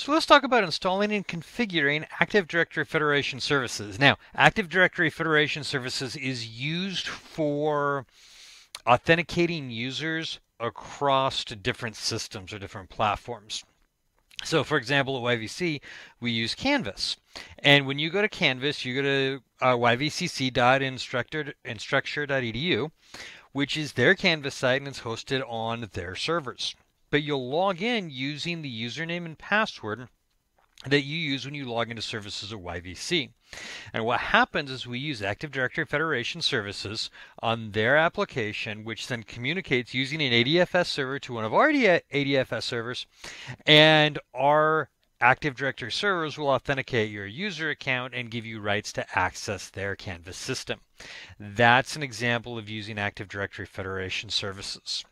So let's talk about installing and configuring Active Directory Federation services. Now, Active Directory Federation services is used for authenticating users across different systems or different platforms. So for example, at YVC, we use Canvas. And when you go to Canvas, you go to uh, yvcc.instructure.edu, which is their Canvas site and it's hosted on their servers. But you'll log in using the username and password that you use when you log into services at YVC. And what happens is we use Active Directory Federation services on their application, which then communicates using an ADFS server to one of our ADFS servers, and our Active Directory servers will authenticate your user account and give you rights to access their Canvas system. That's an example of using Active Directory Federation services.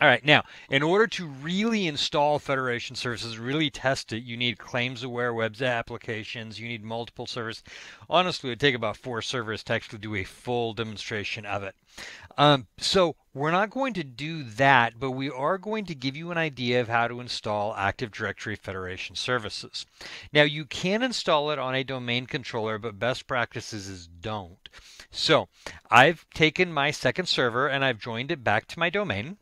All right, now, in order to really install Federation services, really test it, you need claims aware web applications, you need multiple servers. Honestly, it would take about four servers to actually do a full demonstration of it. Um, so we're not going to do that, but we are going to give you an idea of how to install Active Directory Federation services. Now, you can install it on a domain controller, but best practices is don't. So I've taken my second server and I've joined it back to my domain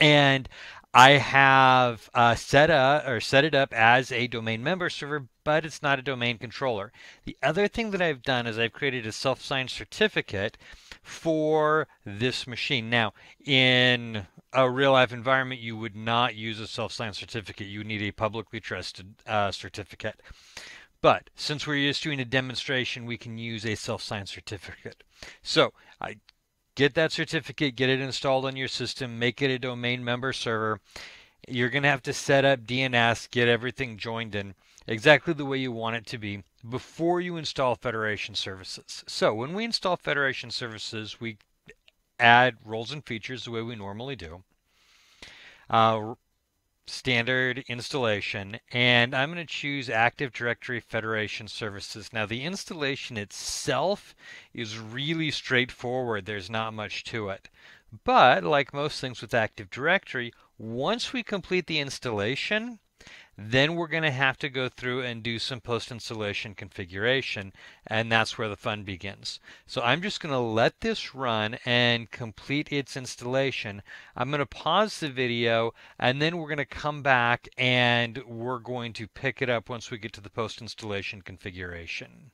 and I have uh, set up or set it up as a domain member server, but it's not a domain controller. The other thing that I've done is I've created a self-signed certificate for this machine. Now, in a real life environment, you would not use a self-signed certificate. You need a publicly trusted uh, certificate. But since we're just doing a demonstration, we can use a self-signed certificate. So I get that certificate, get it installed on your system, make it a domain member server. You're going to have to set up DNS, get everything joined in exactly the way you want it to be before you install Federation services. So when we install Federation services, we add roles and features the way we normally do. Uh, standard installation and I'm going to choose Active Directory Federation Services. Now the installation itself is really straightforward. There's not much to it. But like most things with Active Directory, once we complete the installation, then we're going to have to go through and do some post-installation configuration, and that's where the fun begins. So I'm just going to let this run and complete its installation. I'm going to pause the video, and then we're going to come back and we're going to pick it up once we get to the post-installation configuration.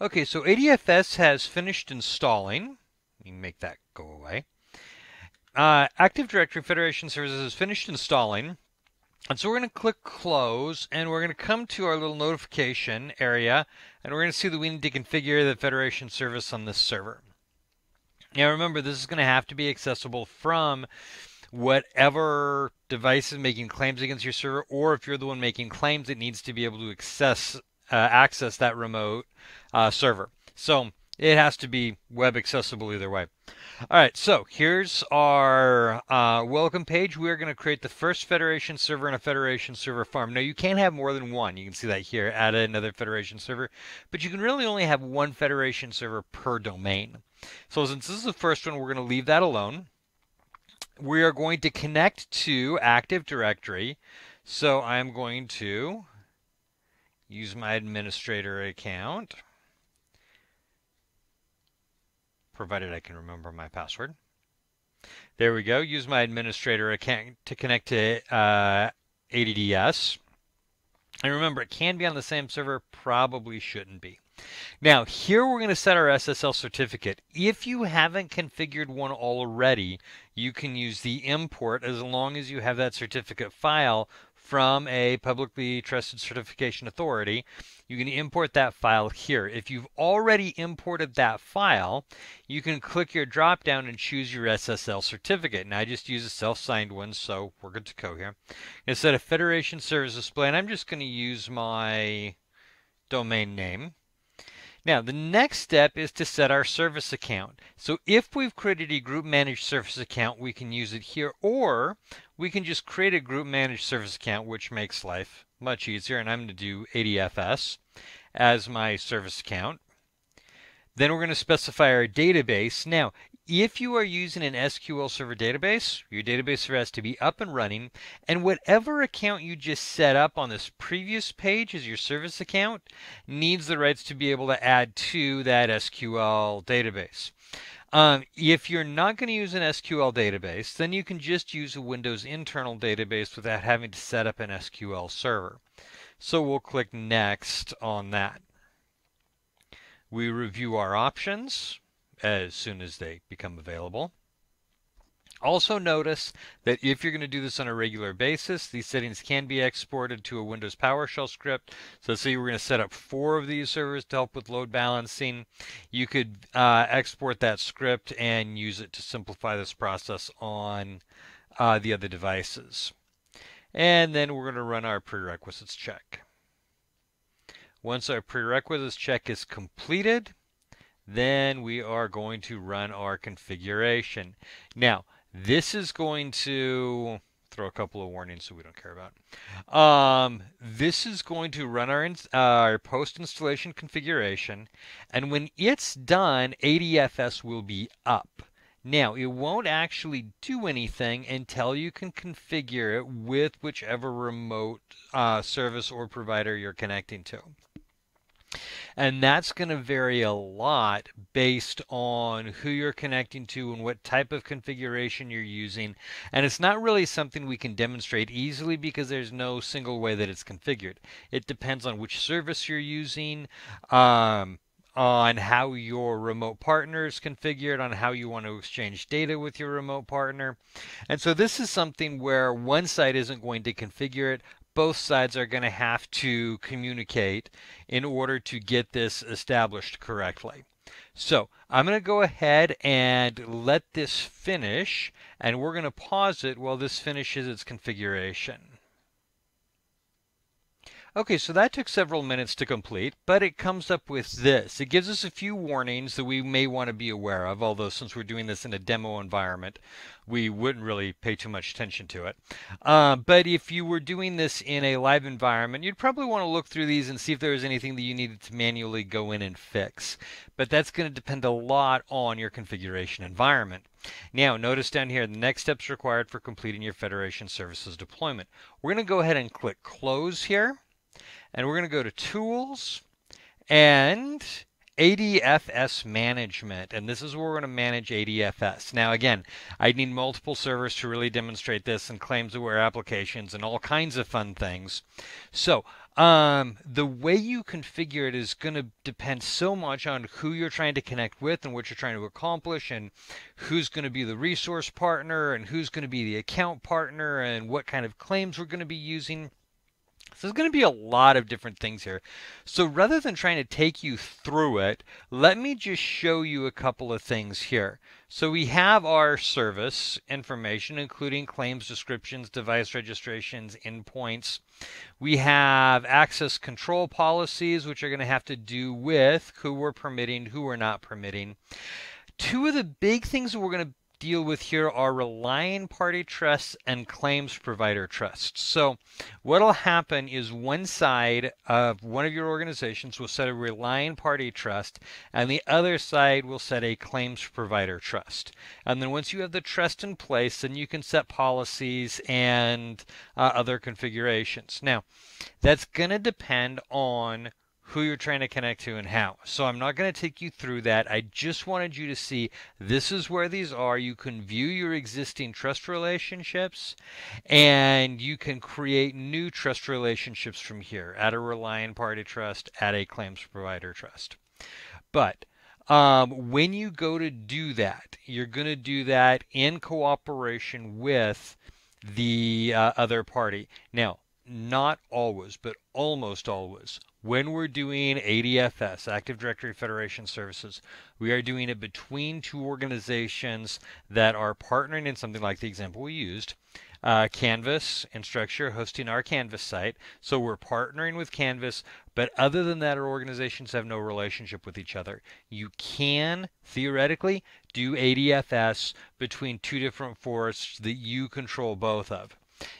Okay, so ADFS has finished installing. Let me make that go away. Uh, Active Directory Federation Services has finished installing. And so we're going to click close and we're going to come to our little notification area and we're going to see that we need to configure the federation service on this server. Now remember this is going to have to be accessible from whatever device is making claims against your server or if you're the one making claims it needs to be able to access uh, access that remote uh, server. So it has to be web accessible either way. All right, so here's our uh, welcome page. We're going to create the first Federation server and a Federation server farm. Now, you can't have more than one. You can see that here, add another Federation server, but you can really only have one Federation server per domain. So since this is the first one, we're going to leave that alone. We are going to connect to Active Directory. So I'm going to use my administrator account. Provided I can remember my password. There we go. Use my administrator account to connect to uh, ADDS. And remember, it can be on the same server, probably shouldn't be. Now, here we're going to set our SSL certificate. If you haven't configured one already, you can use the import as long as you have that certificate file from a publicly trusted certification authority, you can import that file here. If you've already imported that file, you can click your drop down and choose your SSL certificate. And I just use a self-signed one, so we're good to go here. Instead of Federation Service Display, and I'm just going to use my domain name. Now, the next step is to set our service account. So if we've created a group managed service account, we can use it here, or we can just create a group managed service account, which makes life much easier. And I'm going to do ADFS as my service account. Then we're going to specify our database. Now, if you are using an SQL Server database, your database server has to be up and running, and whatever account you just set up on this previous page as your service account needs the rights to be able to add to that SQL database. Um, if you're not going to use an SQL database, then you can just use a Windows internal database without having to set up an SQL server. So we'll click Next on that. We review our options as soon as they become available. Also notice that if you're going to do this on a regular basis, these settings can be exported to a Windows PowerShell script. So say we're going to set up four of these servers to help with load balancing. You could uh, export that script and use it to simplify this process on uh, the other devices. And then we're going to run our prerequisites check. Once our prerequisites check is completed, then we are going to run our configuration. Now, this is going to throw a couple of warnings so we don't care about. Um, this is going to run our, our post installation configuration, and when it's done, ADFS will be up. Now, it won't actually do anything until you can configure it with whichever remote uh, service or provider you're connecting to. And that's going to vary a lot based on who you're connecting to and what type of configuration you're using. And it's not really something we can demonstrate easily because there's no single way that it's configured. It depends on which service you're using. Um, on how your remote partner is configured, on how you want to exchange data with your remote partner. And so this is something where one site isn't going to configure it, both sides are going to have to communicate in order to get this established correctly. So I'm going to go ahead and let this finish and we're going to pause it while this finishes its configuration. Okay, so that took several minutes to complete, but it comes up with this. It gives us a few warnings that we may want to be aware of, although since we're doing this in a demo environment, we wouldn't really pay too much attention to it. Uh, but if you were doing this in a live environment, you'd probably want to look through these and see if there was anything that you needed to manually go in and fix. But that's going to depend a lot on your configuration environment. Now, notice down here, the next steps required for completing your Federation Services deployment. We're going to go ahead and click Close here and we're going to go to Tools and ADFS management, and this is where we're going to manage ADFS. Now, again, I need multiple servers to really demonstrate this and claims aware applications and all kinds of fun things. So, um, the way you configure it is going to depend so much on who you're trying to connect with and what you're trying to accomplish, and who's going to be the resource partner, and who's going to be the account partner, and what kind of claims we're going to be using. So there's going to be a lot of different things here. So rather than trying to take you through it, let me just show you a couple of things here. So we have our service information, including claims descriptions, device registrations, endpoints. We have access control policies, which are going to have to do with who we're permitting, who we're not permitting. Two of the big things that we're going to deal with here are relying party trusts and claims provider trusts. So what'll happen is one side of one of your organizations will set a relying party trust and the other side will set a claims provider trust. And then once you have the trust in place, then you can set policies and uh, other configurations. Now, that's going to depend on who you're trying to connect to and how. So I'm not going to take you through that. I just wanted you to see this is where these are. You can view your existing trust relationships and you can create new trust relationships from here. Add a relying party trust, add a claims provider trust. But um, when you go to do that, you're going to do that in cooperation with the uh, other party. Now, not always, but almost always, when we're doing ADFS, Active Directory Federation Services, we are doing it between two organizations that are partnering in something like the example we used. Uh, Canvas Instructure hosting our Canvas site. So we're partnering with Canvas, but other than that, our organizations have no relationship with each other. You can theoretically do ADFS between two different forests that you control both of.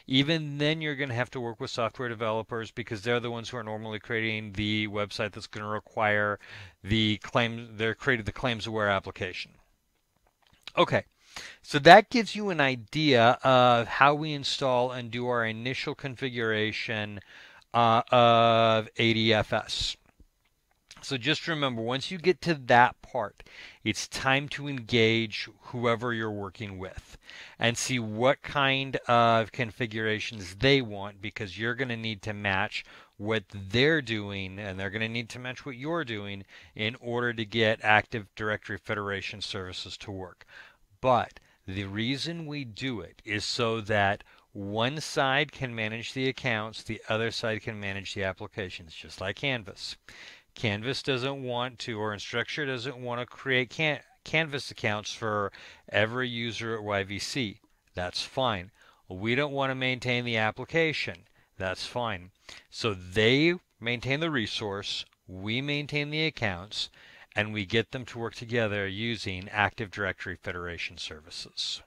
Even then, you're going to have to work with software developers because they're the ones who are normally creating the website that's going to require the claim. They're creating the claims aware application. Okay, so that gives you an idea of how we install and do our initial configuration uh, of ADFS. So just remember, once you get to that part, it's time to engage whoever you're working with and see what kind of configurations they want because you're going to need to match what they're doing and they're going to need to match what you're doing in order to get Active Directory Federation services to work. But the reason we do it is so that one side can manage the accounts, the other side can manage the applications, just like Canvas. Canvas doesn't want to, or Instructure doesn't want to create can Canvas accounts for every user at YVC. That's fine. We don't want to maintain the application. That's fine. So they maintain the resource, we maintain the accounts, and we get them to work together using Active Directory Federation services.